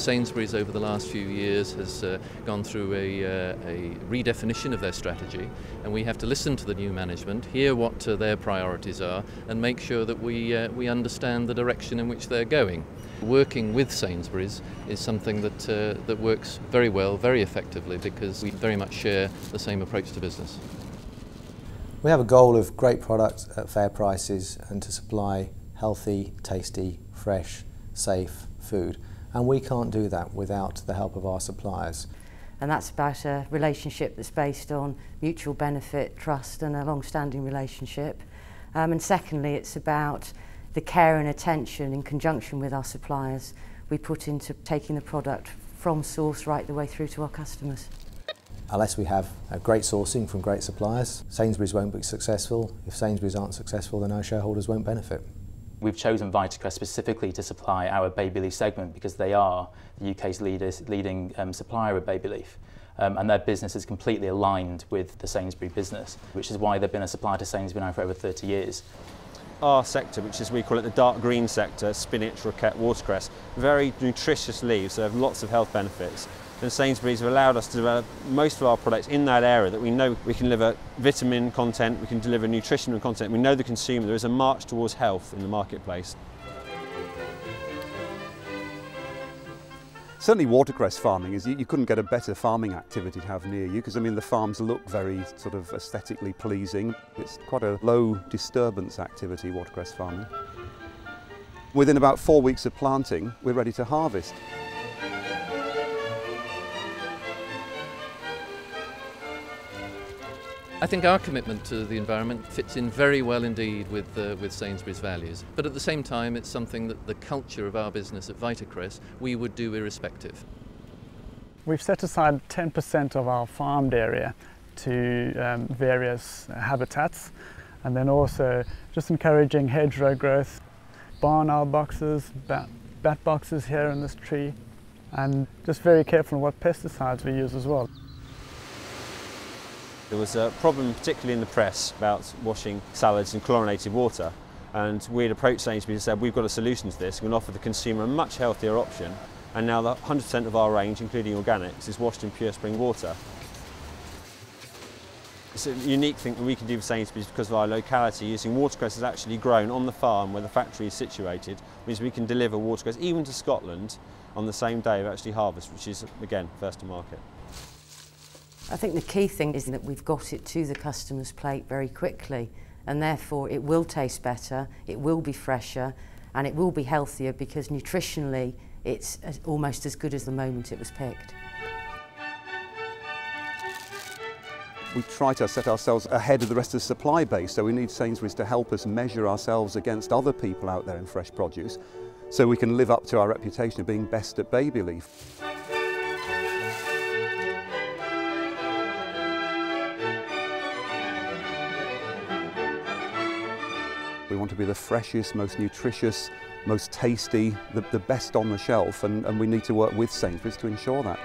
Sainsbury's over the last few years has uh, gone through a, uh, a, redefinition of their strategy, and we have to listen to the new management, hear what uh, their priorities are, and make sure that we, uh, we understand the direction in which they're going. Working with Sainsbury's is something that, uh, that works very well, very effectively, because we very much share the same approach to business. We have a goal of great products at fair prices and to supply healthy, tasty, fresh, safe food. And we can't do that without the help of our suppliers. And that's about a relationship that's based on mutual benefit, trust and a long-standing relationship. Um, and secondly, it's about the care and attention in conjunction with our suppliers we put into taking the product from source right the way through to our customers. Unless we have great sourcing from great suppliers, Sainsbury's won't be successful. If Sainsbury's aren't successful, then our shareholders won't benefit. We've chosen Vitacress specifically to supply our baby leaf segment because they are the UK's leaders, leading um, supplier of baby leaf. Um, and their business is completely aligned with the Sainsbury business, which is why they've been a supplier to Sainsbury now for over 30 years. Our sector, which is we call it the dark green sector, spinach, roquette, watercress, very nutritious leaves, so have lots of health benefits and Sainsbury's have allowed us to develop most of our products in that area that we know we can deliver vitamin content, we can deliver nutritional content, we know the consumer, there is a march towards health in the marketplace. Certainly watercress farming is you, you couldn't get a better farming activity to have near you because I mean the farms look very sort of aesthetically pleasing. It's quite a low disturbance activity watercress farming. Within about four weeks of planting we're ready to harvest. I think our commitment to the environment fits in very well indeed with, uh, with Sainsbury's values. But at the same time, it's something that the culture of our business at Vitacress, we would do irrespective. We've set aside 10% of our farmed area to um, various habitats and then also just encouraging hedgerow growth, barn owl boxes, bat, bat boxes here in this tree and just very careful on what pesticides we use as well. There was a problem, particularly in the press, about washing salads in chlorinated water. And we had approached Sainsbury's and said, we've got a solution to this. We can offer the consumer a much healthier option. And now 100% of our range, including organics, is washed in pure spring water. It's a unique thing that we can do for Sainsbury's because of our locality. Using watercress is actually grown on the farm where the factory is situated, means we can deliver watercress even to Scotland on the same day of actually harvest, which is, again, first to market. I think the key thing is that we've got it to the customer's plate very quickly and therefore it will taste better, it will be fresher and it will be healthier because nutritionally it's almost as good as the moment it was picked. We try to set ourselves ahead of the rest of the supply base, so we need Sainsbury's to help us measure ourselves against other people out there in fresh produce so we can live up to our reputation of being best at baby leaf. We want to be the freshest, most nutritious, most tasty, the, the best on the shelf, and, and we need to work with Sainsbury's to ensure that.